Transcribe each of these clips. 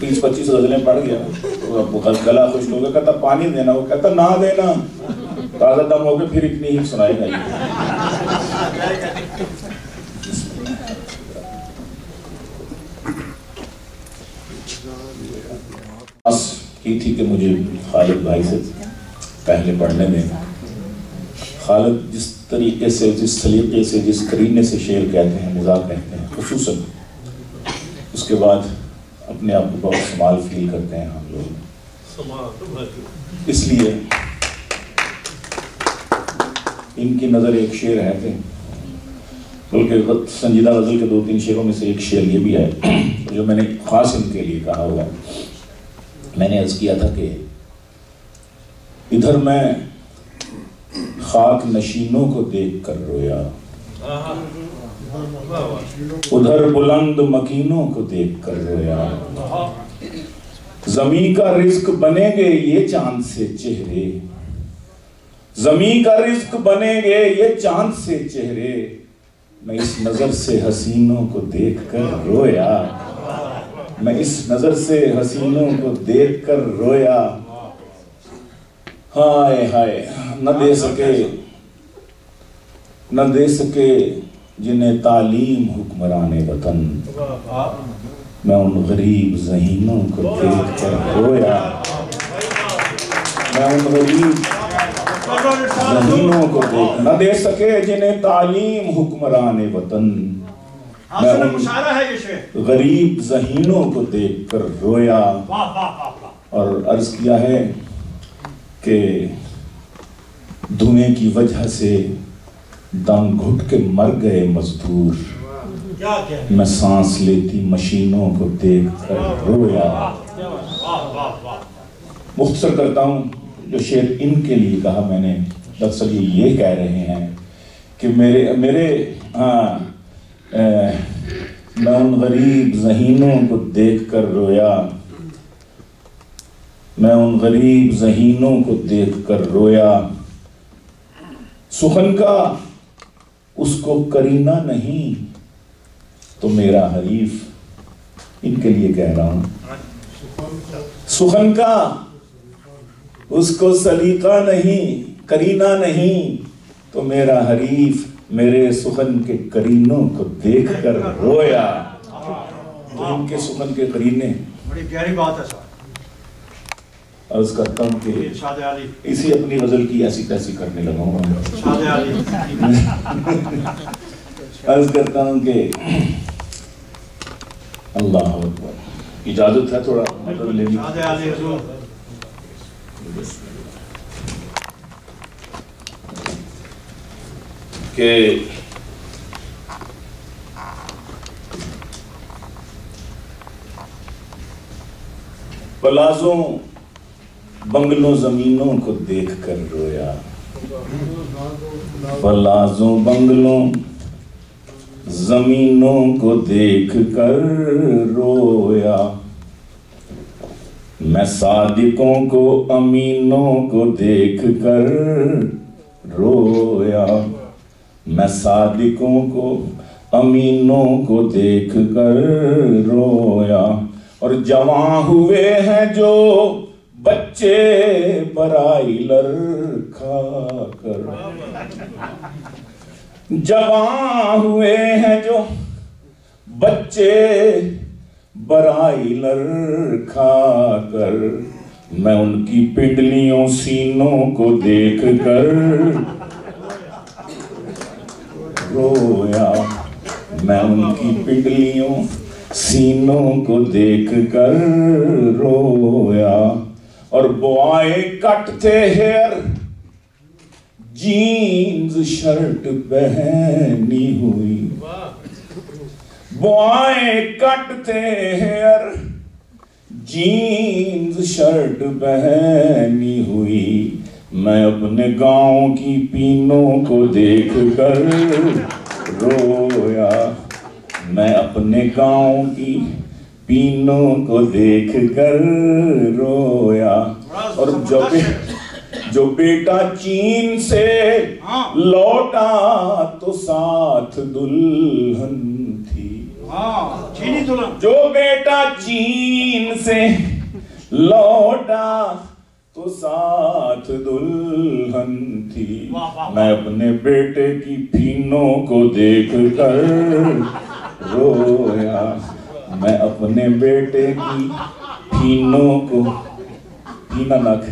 تیس پچیس غزلیں پڑھ گیا تو گلا خوش ہو گیا، کہتا پانی دینا، وہ کہتا نہ دینا۔ تازہ دم ہو کے پھر اتنی ہی سنائے گا کی تھی کہ مجھے خالد بھائی سے پہلے پڑھنے میں۔ خالد جس طریقے سے، جس سلیقے سے، جس کرینے سے شعر کہتے ہیں، مذاق کہتے ہیں، خصوصاً۔ اس کے بعد اپنے آپ کو بہت سمال فیل کرتے ہیں ہم لوگ۔ اس لیے ان کی نظر ایک شعر ہے کہ بلکہ سنجیدہ غزل کے دو تین شعروں میں سے ایک شعر یہ بھی ہے جو میں نے خاص ان کے لیے کہا ہوا میں نے عرض کیا تھا کہ ادھر میں خاک نشینوں کو دیکھ کر رویا۔ ادھر بلند مکینوں کو دیکھ کر رویا زمین کا رزق بنے گے یہ چاند سے چہرے۔ زمین کا رزق بنے گے یہ چاند سے چہرے۔ میں اس نظر سے حسینوں کو دیکھ کر رویا میں اس نظر سے حسینوں کو دیکھ کر رویا ہائے ہائے، نہ دے سکے۔ نہ دے سکے۔ جنہیں تعلیم حکمران وطن میں ان غریب ذہینوں کو دیکھ کر رویا۔ میں ان غریب ذہینوں کو دیکھ نہ دے سکے جنہیں تعلیم حکمران وطن۔ میں ان غریب ذہینوں کو دیکھ کر رویا۔ اور عرض کیا ہے کہ دھویں کی وجہ سے دم گھٹ کے مر گئے مزدور۔ میں سانس لیتی مشینوں کو دیکھ کر رویا۔ مختصر کرتا ہوں جو شعر ان کے لیے کہا میں نے۔ دراصل یہ کہہ رہے ہیں کہ میرے میرے ہاں، میں ان غریب ذہینوں کو دیکھ کر رویا۔ میں ان غریب ذہینوں کو دیکھ کر رویا۔ سخن کا اس کو کرینہ نہیں، تو میرا حریف ان کے لیے کہہ رہا ہوں۔ سخن کا اس کو سلیقہ نہیں کرینہ نہیں، تو میرا حریف میرے سخن کے کرینوں کو دیکھ کر رویا۔ تو ان کے سخن کے کرینے۔ بڑی پیاری بات ہے عرض کرتا ہوں کہ اسی اپنی غزل کی ایسی تیسی کرنے لگا ہوں عرض کرتا ہوں کہ اللہ اکبر۔ اجازت ہے تھوڑا مطلب لے کہ پلازوں بنگلوں زمینوں کو دیکھ کر رویا۔ پلازوں بنگلوں زمینوں کو دیکھ کر رویا۔ میں صادقوں کو، امینوں کو دیکھ کر رویا۔ میں صادقوں کو، امینوں کو دیکھ کر رویا۔ اور جوان ہوئے ہیں جو بچے برائلر کھا کر۔ جوان ہوئے ہیں جو بچے برائلر کھا کر۔ میں ان کی پنڈلیوں سینوں کو دیکھ کر رویا۔ میں ان کی پنڈلیوں سینوں کو دیکھ کر رویا۔ اور boy cut hair. Jeans shirt پہنی ہوئی۔ Boy cut hair. Jeans shirt پہنی ہوئی۔ میں اپنے گاؤں کی پینوں کو دیکھ کر رویا۔ میں اپنے گاؤں کی پینوں کو دیکھ کر رویا۔ اور جو بے جو بیٹا چین سے لوٹا تو ساتھ دلہن تھی۔ ہاں جو بیٹا چین سے لوٹا تو ساتھ دلہن تھی۔ میں اپنے بیٹے کی پھینوں کو دیکھ کر رویا۔ میں اپنے بیٹے کی پھینوں کو پینا نک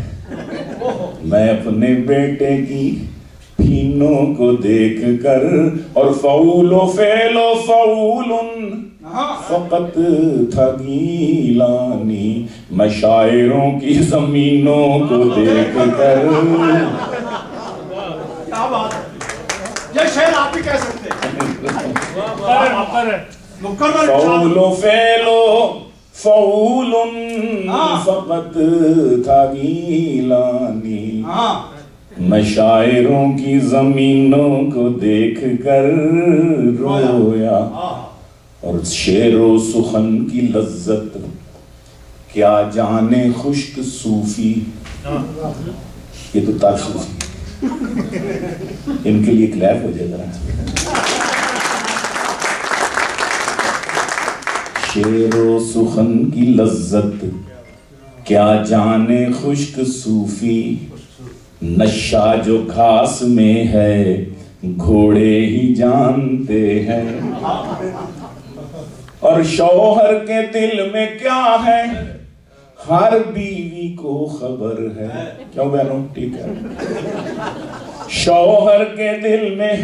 میں اپنے بیٹے کی پھینوں کو دیکھ کر اور فعول و فعل و فعول فقط تھا گیلانی میں شاعروں کی زمینوں کو دیکھ کر۔ یہ شعر آپ ہی کہہ سکتے ہیں۔ مکرر فعول و فعل فعول ہاں۔ فقط تھا گیلانی ہاں۔ میں شاعروں کی زمینوں کو دیکھ کر رویا۔ ہاں۔ اور شعر و سخن کی لذت۔ کیا جانے خشک صوفی۔ یہ تو تاج صوفی ان کے لیے کلیپ ہو جائے ذرا شعر و سخن کی لذت۔ کیا جانے خشک صوفی؟ نشہ جو گھاس میں ہے، گھوڑے ہی جانتے ہیں۔ اور شوہر کے دل میں کیا ہے؟ ہر بیوی کو خبر ہے۔ کیوں بہنوں ٹھیک ہے۔ شوہر کے دل میں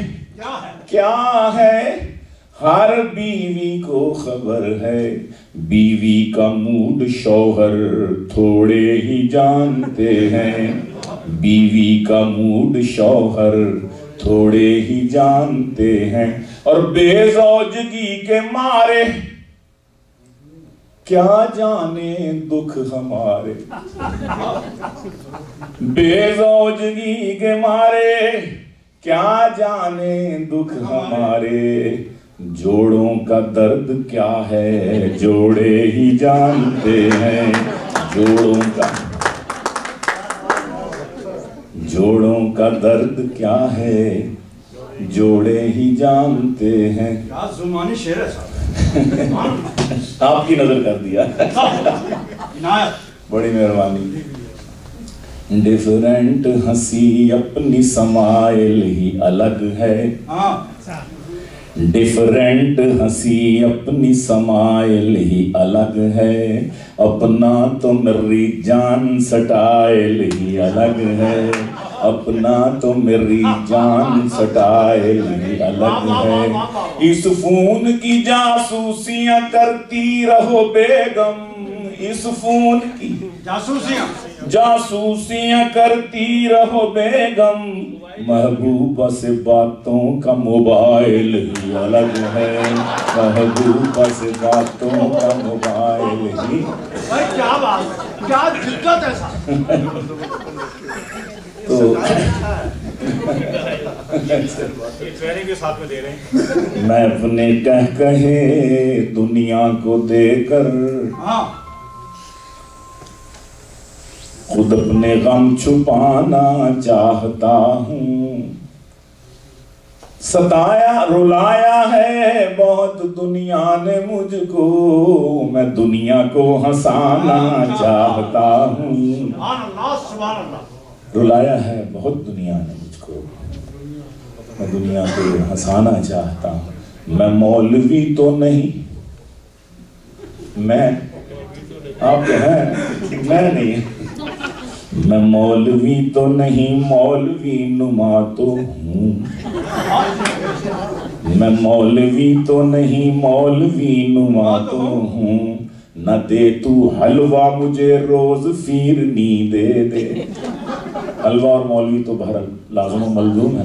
کیا ہے؟ ہر بیوی کو خبر ہے۔ بیوی کا موڈ شوہر تھوڑے ہی جانتے ہیں۔ بیوی کا موڈ شوہر تھوڑے ہی جانتے ہیں۔ اور بے زوجگی کے مارے، کیا جانے دکھ ہمارے؟ بے زوجگی کے مارے، کیا جانے دکھ ہمارے؟ جوڑوں کا درد کیا ہے؟ جوڑے ہی جانتے ہیں۔ جوڑوں کا جوڑوں کا درد کیا ہے؟ جوڑے ہی جانتے ہیں۔ زمانی شعر ہے صاحب؟ آپ کی نظر کر دیا۔ بڑی مہربانی۔ ڈیفرنٹ ہنسی اپنی سمائل ہی الگ ہے۔ ہاں۔ ڈیفرنٹ ہنسی اپنی سمائل ہی الگ ہے اپنا تو میری جان سٹائل ہی الگ ہے اپنا تو میری جان سٹائل ہی الگ ہے اس فون کی جاسوسیاں کرتی رہو بیگم اس فون کی جاسوسیاں جاسوسیاں کرتی رہو بیگم۔ محبوبہ سے باتوں کا موبائل ہی الگ ہے۔ محبوبہ سے باتوں کا موبائل ہی بھائی کیا بات کیا جدت ہے تو میں اپنے کہہ کہے دنیا کو دے کر خود اپنے غم چھپانا چاہتا ہوں۔ ستایا رلایا ہے بہت دنیا نے مجھ کو۔ میں دنیا کو ہنسانا چاہتا ہوں۔ رلایا ہے بہت دنیا نے مجھ کو۔ میں دنیا کو ہنسانا چاہتا ہوں۔ میں مولوی تو نہیں۔ میں آپ ہیں میں نہیں۔ میں مولوی تو نہیں، مولوی نما تو ہوں۔ میں مولوی تو نہیں، مولوی نما تو ہوں۔ نہ دے تو حلوہ مجھے روز فیرنی دے دے۔ حلوہ اور مولوی تو بہر لازم و ملزوم ہے۔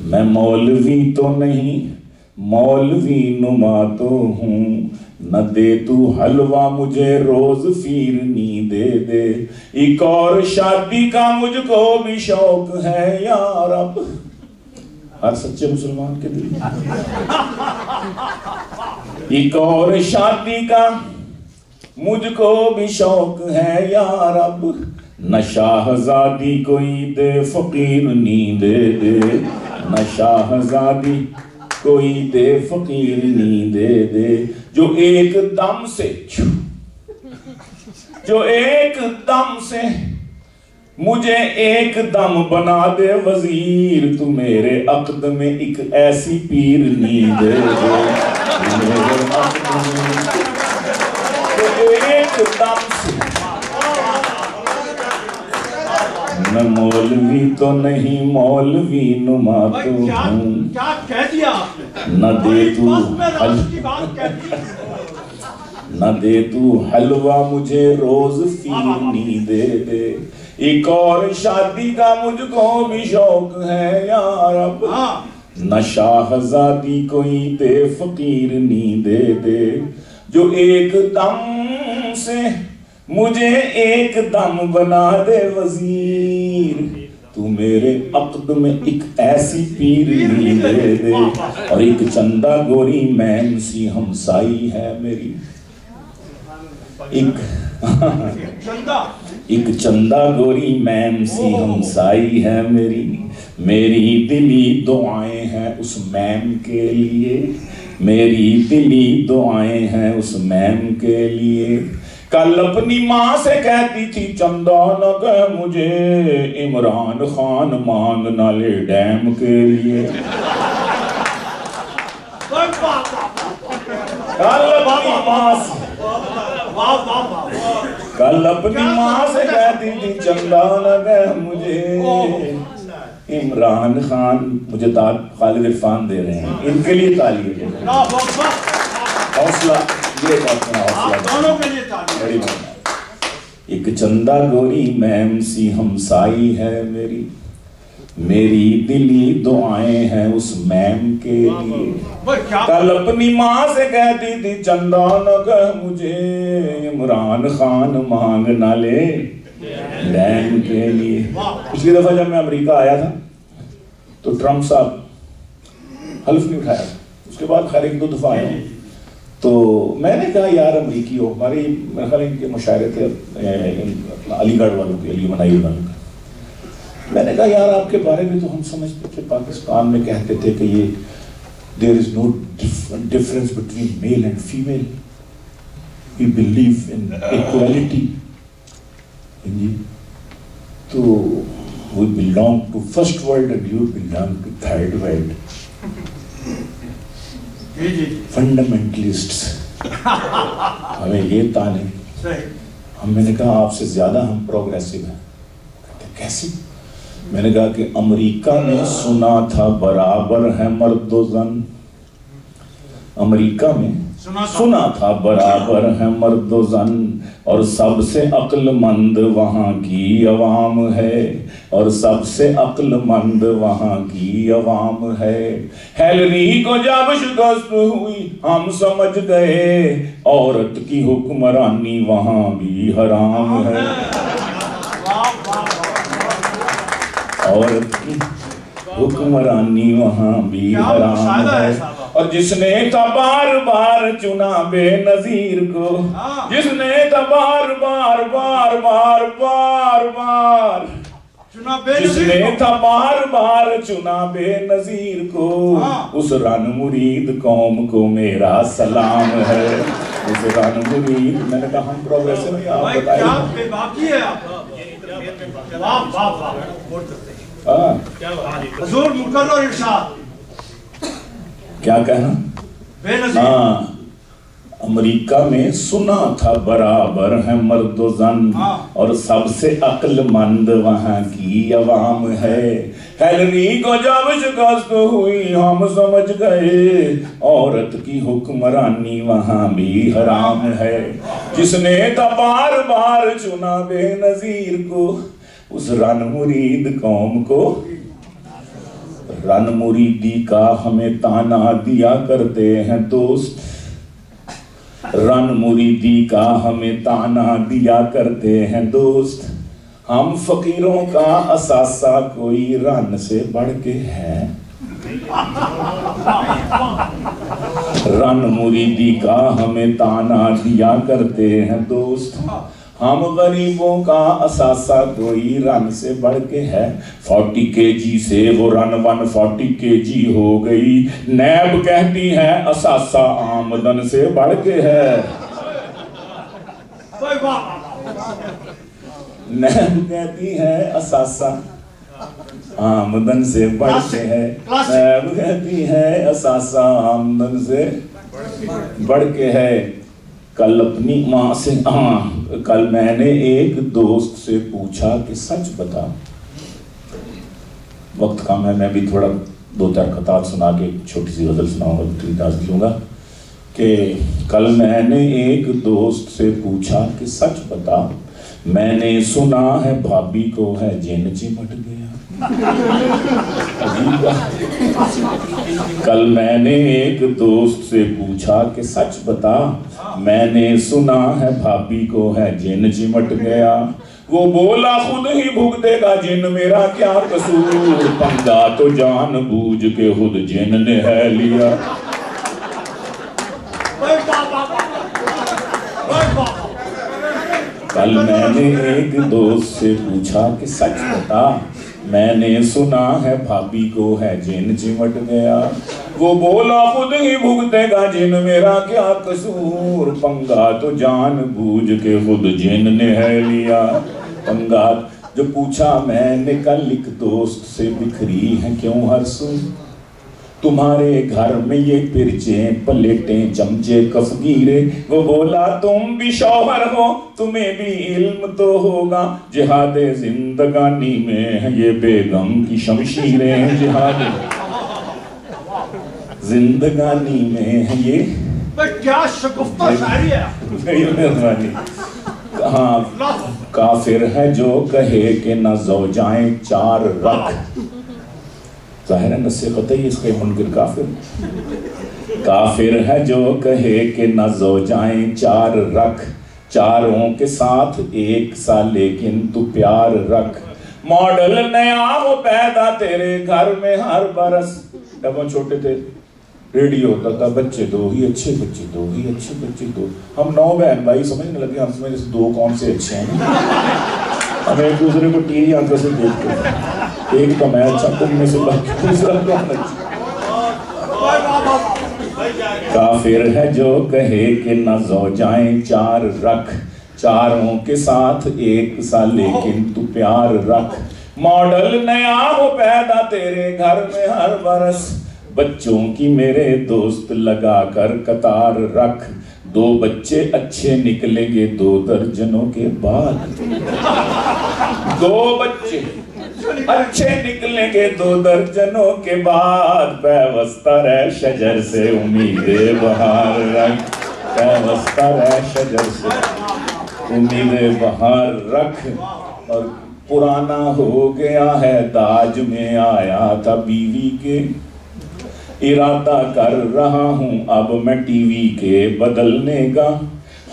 میں مولوی تو نہیں مولوی نما تو ہوں۔ نہ دے تو حلوہ مجھے روز فیرنی دے دے۔ ایک اور شادی کا مجھ کو بھی شوق ہے یا رب۔ ہر سچے مسلمان کے دل۔ ایک اور شادی کا مجھ کو بھی شوق ہے یا رب۔ نہ شاہزادی کوئی دے فقیر نی دے دے۔ نہ شاہزادی کوئی دے فقیر نہیں دے دے، جو ایک دم سے جو ایک دم سے، مجھے ایک دم بنا دے وزیر، تو میرے عقد میں ایک ایسی پیر نہیں دے دے۔ ایک دم سے۔ میں مولوی تو نہیں، مولوی نما تو ہوں۔ کیا کہہ دیا؟ آپ نہ دے تو نہ دے تو حلوہ مجھے روز فیرنی دے دے۔ ایک اور شادی کا مجھ کو بھی شوق ہے یا رب۔ ہاں۔ نہ شاہزادی کوئی دے فقیر نہیں دے دے۔ جو ایک دم سے مجھے ایک دم بنا دے وزیر۔ تو میرے عقد میں ایک ایسی پیر نہیں دے دے۔ اور ایک چندہ گوری مین سی ہمسائی ہے میری۔ ایک ایک چندہ گوری میم سی ہمسائی ہے میری۔ میری دلی دعائیں ہیں اس میم کے لیے۔ میری دلی دعائیں ہیں اس میم کے لیے۔ کل اپنی ماں سے کہتی تھی چندہ نہ کہ مجھے عمران خان مانگ نہ لے ڈیم کے لیے۔ کل اپنی ماں سے کل اپنی ماں سے کہتی تھی چندہ نہ کہ مجھے عمران خان مجھے خالد عرفان دے رہے ہیں۔ ان کے لیے تالی حوصلہ یہ بات آپ دونوں کے لیے تعلیم۔ ایک چندہ گوری میم سی ہمسائی ہے میری۔ میری دلی دعائیں ہیں اس میم کے لیے۔ کل اپنی ماں سے کہتی تھی چندہ نہ کہ مجھے۔ عمران خان مانگ نہ لے۔ ڈیم کے لیے۔ پچھلی دفعہ جب میں امریکہ آیا تھا تو ٹرمپ صاحب حلف نہیں اٹھایا۔ اس کے بعد خیر ایک دو دفعہ آیا ہوں۔ تو میں نے کہا، یار امریکی ہو ہمارے میرے خیال ان کے مشاعرے تھے علی گڑھ والوں کے، علی منائی والوں کے۔ میں نے کہا، یار، آپ کے بارے میں تو ہم سمجھتے تھے، پاکستان میں کہتے تھے کہ یہ there is no difference between male and female we believe in equality جی۔ تو we belong to first world and you belong to third world fundamentalists ہمیں یہ صحیح۔ ہم میں نے کہا آپ سے زیادہ ہم پروگریسو ہیں۔ کہتے کیسی؟ میں نے کہا کہ امریکہ میں سنا تھا برابر ہے مرد و زن۔ امریکہ میں سنا تھا۔ برابر ہے مرد و زن اور سب سے عقل مند وہاں کی عوام ہے۔ اور سب سے عقل مند وہاں کی عوام ہے۔ ہیلری کو جب شکست ہوئی ہم سمجھ گئے۔ عورت کی حکمرانی وہاں بھی حرام ہے۔ عورت کی حکمرانی وہاں بھی حرام ہے۔ اور جس نے بار بار چنا بے نظیر کو ہاں۔ جس نے بار بار بار بار بار بار جس نے تھا بار بار چنا بے نظیر کو ہاں۔ اس رن مرید قوم کو میرا سلام ہے اس رن مرید میں نے کہا ہم پروگریسو نہیں آپ بتائیں کیا بے باکی ہے آپ حضور مقرر ارشاد۔ کیا کہنا؟ بے نظیر۔ ہاں امریکہ میں سنا تھا برابر ہے مرد و زن ہاں۔ اور سب سے عقل مند وہاں کی عوام ہے۔ ہیلری کو جب شکست ہوئی ہم سمجھ گئے۔ عورت کی حکمرانی وہاں بھی حرام ہے۔ جس نے تھا بار بار چنا بے نظیر کو اس رن مرید قوم کو۔ رن مریدی کا ہمیں تانا دیا کرتے ہیں دوست۔ رن مریدی کا ہمیں تانا دیا کرتے ہیں دوست۔ ہم فقیروں کا اثاثہ کوئی رن سے بڑھ کے ہے رن مریدی کا ہمیں تانا دیا کرتے ہیں دوست۔ ہم غریبوں کا اثاثہ کوئی رن سے بڑھ کے ہے۔ فورٹی کے جی سے وہ رن ون فورٹی کے جی ہو گئی۔ نیب کہتی ہے اثاثہ آمدن سے بڑھ کے ہے۔ نیب کہتی ہے اثاثہ آمدن سے بڑھ کے ہے۔ نیب کہتی ہے اثاثہ آمدن سے بڑھ کے ہے۔ کل اپنی ماں سے ہاں کل میں نے ایک دوست سے پوچھا کہ سچ بتا۔ وقت کم ہے، میں بھی تھوڑا دو چار قطعات سنا کے چھوٹی سی غزل سناؤں گا تھوڑی لوں گا کہ کل میں نے ایک دوست سے پوچھا کہ سچ بتا، میں نے سنا ہے بھابھی کو ہے جن چمٹ گیا۔ کل میں نے ایک دوست سے پوچھا کہ سچ بتا، میں نے سنا ہے بھابھی کو ہے جن چمٹ گیا۔ وہ بولا، خود ہی بھگتے گا جن، میرا کیا قصور؟ پنگا تو جان بوجھ کے خود جن نے ہے لیا۔ کل میں نے ایک دوست سے پوچھا کہ سچ بتا میں نے سنا ہے بھابھی کو ہے جن چمٹ گیا وہ بولا خود ہی بھگتے گا جن میرا کیا قصور پنگا تو جان بوجھ کے خود جن نے ہے لیا پنگا جو پوچھا میں نے کل ایک دوست سے بکھری ہے کیوں ہر سو تمہارے گھر میں یہ پرچیں پلیٹیں چمچے کفگیرے وہ بولا تم بھی شوہر ہو تمہیں بھی علم تو ہوگا جہاد زندگانی میں یہ بیگم کی شمشیریں جہاد زندگانی میں یہ کیا شگفتہ شاعری ہے ہاں کافر ہے جو کہے کہ نہ زوجائیں چار رکھ ظاہر ہے نس قطعی اس کے منکر کافر کافر ہے جو کہے کہ نہ زوجائیں چار رکھ، چاروں کے ساتھ ایک سا، لیکن تو پیار رکھ۔ ماڈل نیا ہو پیدا تیرے گھر میں ہر برس۔ جب ہم چھوٹے تھے، ریڈیو ہوتا تھا، بچے دو ہی اچھے بچے دو ہی اچھے بچے دو۔ ہم نو بہن بھائی، سمجھنے لگے ہم میں دو کون سے اچھے ہیں؟ ہم ایک دوسرے کو ٹیری آنکھوں سے دیکھتے ہیں ایک تو میں اچھا تم میں سے باقی دوسرا کون اچھا کافر ہے جو کہے کہ نہ زوجائیں چار رکھ۔ چاروں کے ساتھ ایک سا، لیکن تو پیار رکھ۔ ماڈل نیا ہو پیدا تیرے گھر میں ہر برس۔ بچوں کی میرے دوست لگا کر قطار رکھ۔ دو بچے اچھے نکلیں گے دو درجنوں کے بعد۔ دو بچے اچھے نکلیں گے دو درجنوں کے بعد۔ پیوستہ رہ شجر سے امید بہار رکھ۔ پیوستہ رہ شجر سے امید بہار رکھ۔ اور پرانا ہو گیا ہے داج میں آیا تھا بیوی کے۔ ارادہ کر رہا ہوں اب میں ٹی وی کے بدلنے کا۔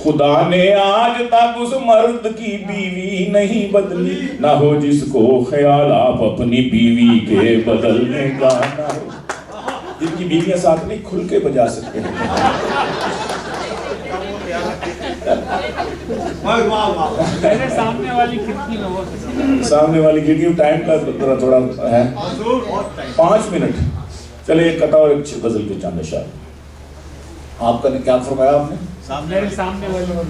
خدا نے آج تک اس مرد کی بیوی نہیں بدلی۔ نہ ہو جس کو خیال آپ اپنی بیوی کے بدلنے کا نہ ہو۔ جن کی بیویاں ساتھ نہیں کھل کے بجا سکتے ہیں۔ سامنے والی کھڑکی میں سامنے والی کھڑکی ٹائم کا تھوڑا تھوڑا ہے۔ پانچ منٹ۔ چلے ایک قطع اور ایک غزل کے چاند اشار آپ کا نے کیا فرمایا آپ نے؟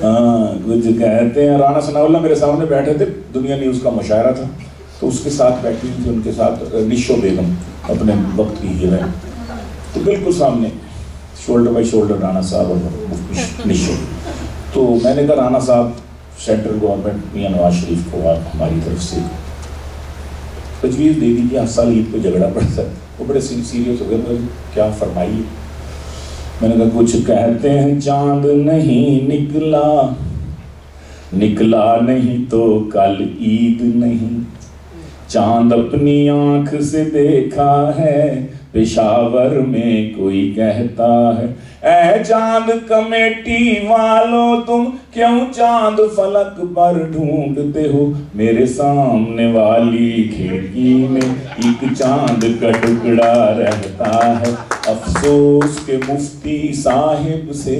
ہاں کچھ کہتے ہیں رانا ثناء اللہ میرے سامنے بیٹھے تھے۔ دنیا نیوز کا مشاعرہ تھا۔ تو اس کے ساتھ بیٹھی تھی ان کے ساتھ نشو بیگم اپنے وقت کی ہیرو تو بالکل سامنے شولڈر بائی شولڈر رانا صاحب اور نشو۔ تو میں نے کہا رانا صاحب سینٹرل گورنمنٹ میاں نواز شریف کو آپ ہماری طرف سے تجویز دے دی کہ ہر سال عید پہ جھگڑا پڑتا ہے۔ وہ بڑے سیریس ہو گئے۔ کیا فرمائیے میں نے کہا، کچھ کہتے ہیں، چاند نہیں نکلا۔ نکلا نہیں تو کل عید نہیں۔ چاند اپنی آنکھ سے دیکھا ہے۔ پشاور میں کوئی کہتا ہے اے چاند کمیٹی والوں، تم کیوں چاند فلک پر ڈھونڈتے ہو؟ میرے سامنے والی کھڑکی میں ایک چاند کا ٹکڑا رہتا ہے۔ افسوس کے مفتی صاحب سے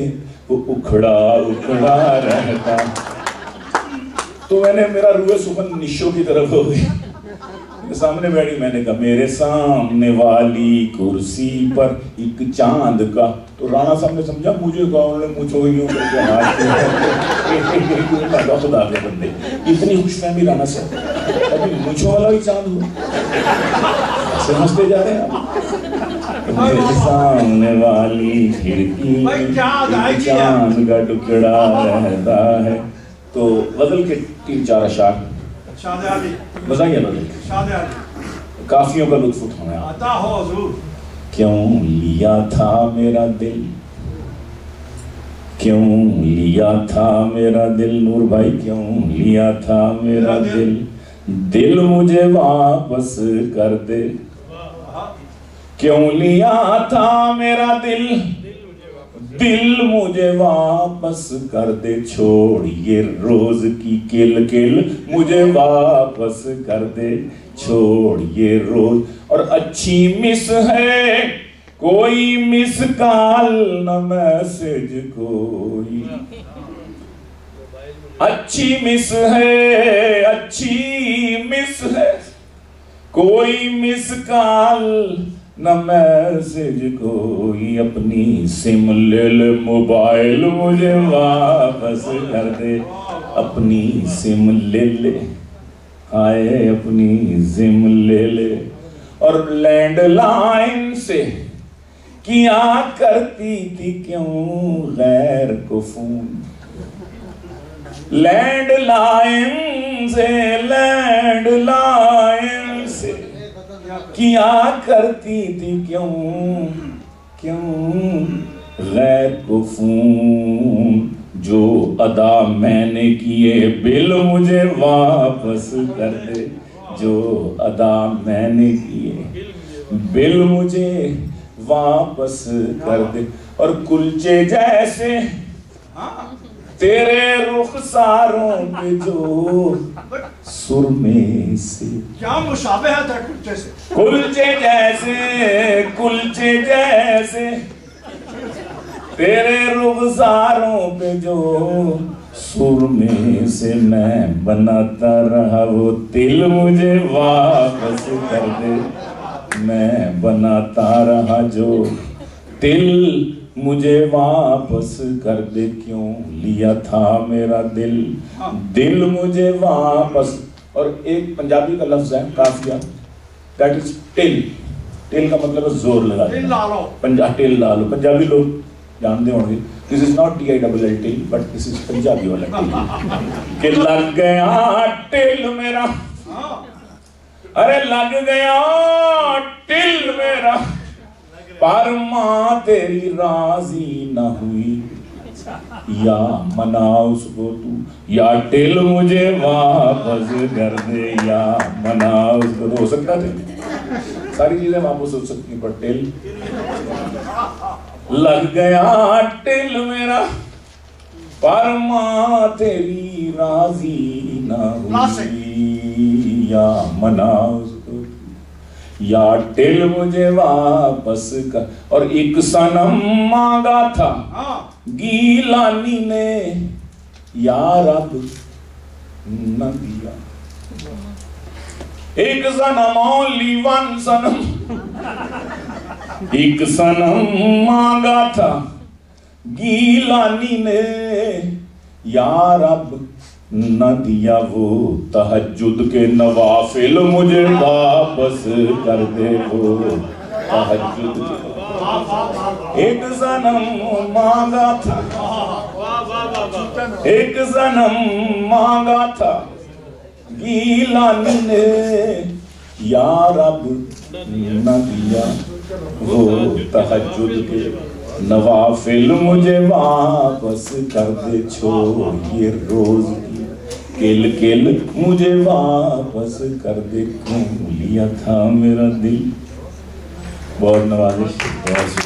وہ اکھڑا اکھڑا رہتا تو میں نے میرا روح سخن نشو کی طرف ہو گئی سامنے بیٹھی میں نے کہا میرے سامنے والی کرسی پر ایک چاند کا تو رانا صاحب نے سمجھا مجھے کہا انہوں نے مجھو یوں کر کے ہاتھ کہا خدا کے بندے اتنی خوش فہمی رانا صاحب ابھی مجھو والا ہی چاند ایسے ہنستے جا رہے ہیں میرے سامنے والی کھڑکی چاند کا ٹکڑا رہتا ہے تو غزل کے تین چار اشعار علی بتائیے شاد علی۔ کافیوں کا لطف اٹھانا کیوں لیا تھا میرا دل؟ کیوں لیا تھا میرا دل؟ نور بھائی کیوں لیا تھا میرا دل؟ دل؟ مجھے واپس کر دے۔ کیوں لیا تھا میرا دل؟ دل مجھے واپس کر دے چھوڑ یہ روز کی کل کل۔ مجھے واپس کر دے چھوڑ یہ روز۔ اور اچھی مس ہے، کوئی مس کال نہ میسج کوئی۔ اچھی مس ہے، اچھی مس ہے، کوئی مس کال نہ میسج کوئی اپنی سم لے لے موبائل مجھے واپس کر دے۔ اپنی سم لے لے، آئے اپنی سم لے لے۔ اور لینڈ لائن سے کیا کرتی تھی کیوں؟ غیر کو فون لینڈ لائن سے، لینڈ لائن کیا کرتی تھی کیوں؟ کیوں؟ غیر کو فون جو ادا میں نے کیے بل مجھے واپس کر دے۔ جو ادا میں نے کیے بل مجھے واپس کر دے۔ اور کلچے جیسے ہاں۔ تیرے رخساروں پہ جو سرمے سے۔ کیا مشابہت ہے کلچے سے۔ کلچے جیسے کلچے جیسے۔ تیرے رخساروں پہ جو سرمے سے میں بناتا رہا وہ تل مجھے واپس کر دے۔ میں بناتا رہا جو تل مجھے واپس کر دے کیوں لیا تھا میرا دل؟ دل مجھے واپس۔ اور ایک پنجابی کا لفظ ہے کافیہ۔ دیٹ از ٹل ٹل کا مطلب ہے زور لگا پنجاب ٹل لالو پنجابی لوگ جانتے ہوں گے۔ This is not T I double L till but this is Punjabi والا ٹل کہ لگ گیا ٹل میرا۔ ہاں۔ ارے لگ گیا ٹل میرا۔ پر ماں تیری راضی نہ ہوئی یا منا اس کو تو یا ٹل مجھے واپس کر دے یا منا اس کو تو ہو سکتا تھا ساری چیزیں واپس ہو سکتی ہیں پر ٹل لگ گیا ٹل میرا پر ماں تیری راضی نہ ہوئی یا منا اس یا ٹل مجھے واپس کر اور ایک سنم مانگا تھا گیلانی نے یا رب نہ دیا ایک سنم only one سنم ایک سنم مانگا تھا گیلانی نے یا رب نہ دیا وہ تہجد کے نوافل مجھے واپس کر دے وہ تہجد کے ایک سنم مانگا تھا۔ ایک سنم مانگا تھا۔ گیلانی نے یا رب نہ دیا وہ تہجد کے نوافل مجھے واپس کر دے۔ چھوڑ یہ روز کی کل کل مجھے واپس کر دے کیوں لیا تھا میرا دل بہت نوازش بہت